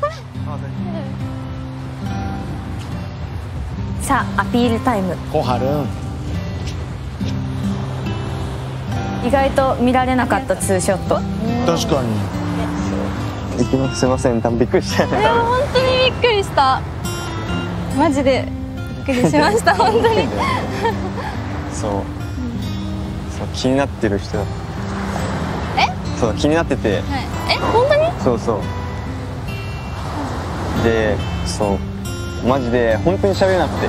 ごめんさあアピールタイム。小春意外と見られなかったツーショット。確かに。行きますすいません多分びっくりしたいや本当にびっくりした。マジで。びっくりしました 本当に。そう。そう気になってる人。え？そう気になってて。はい。え？本当に？そうそうでそう。マジで本当に喋れなくて。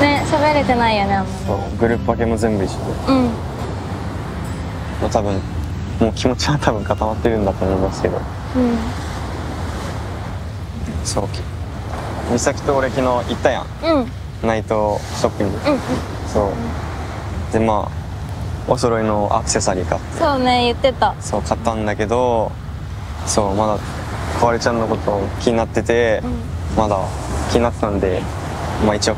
ね喋れてないよねあんまそうグループ分けも全部一緒で。うん。もう多分もう気持ちは多分固まってるんだと思いますけど。うん。そう。美咲と俺昨日行ったやん。うん。ナイトショッピング。うん。そう。でまあお揃いのアクセサリー買って。そうね言ってた。そう買ったんだけどそうまだかわりちゃんのこと気になってて、まだ気になってたんでまあ一応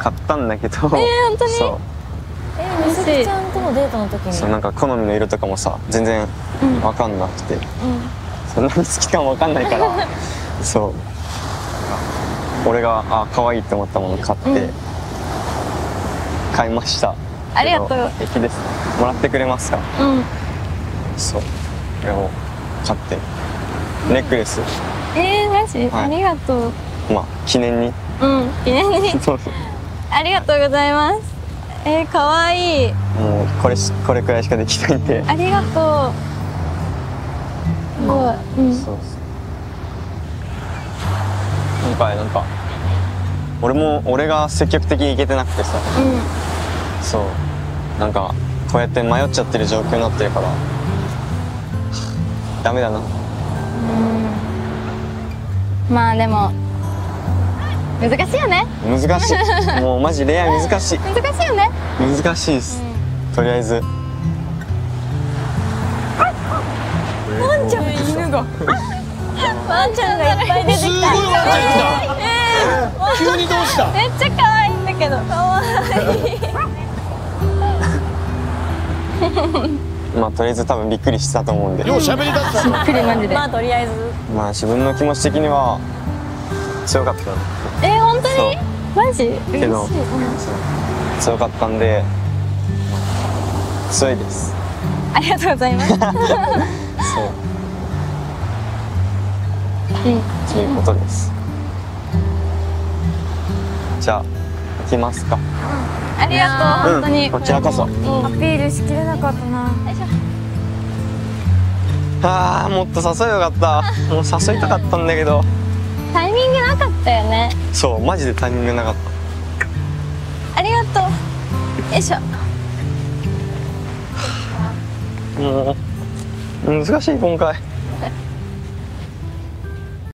買ったんだけどえー、本当に？そう。えみさきちゃんとのデートの時に？そうなんか好みの色とかもさ全然わかんなくて、そんなに好きかもわかんないから そう。俺があ可愛いって思ったもの買って、買いました。ありがとう。けど平気です。もらってくれますか？うん。そう。これを買ってネックレス。えー、マジ、はい。ありがとう。まあ記念に。うん記念に。そうそう。ありがとうございます。えー、かわいい。もうこれしこれくらいしかできないんで。ありがとう。すごい。うん。そうそう。今回なんか俺も俺が積極的に行けてなくてさ。うそう。なんかこうやって迷っちゃってる状況になってるから。ダメだな。んまあでも難しいよね。難しい。もうマジ恋愛難しい。難しいよね。難しいです。とりあえず。ワンちゃんが。いっぱい出てきた。すごいワンちゃん来た急にどうした。めっちゃ可愛いんだけど。可愛い まあとりあえず多分びっくりしたと思うんで。よう喋りだったな来るマジでまあとりあえず。まあ自分の気持ち的には強かったのえー、本当に？マジ？けど強かったんで強いです。ありがとうございます。そう。うんということです。じゃあ行きますかありがとう、うん。本当に。こちらこそ。うんアピールしきれなかったな。あーもっと誘えばよかった。もう誘いたかったんだけど。タイミングなかったよね。そうマジでタイミングなかっありがとう。よいしょ。たもう難しい今回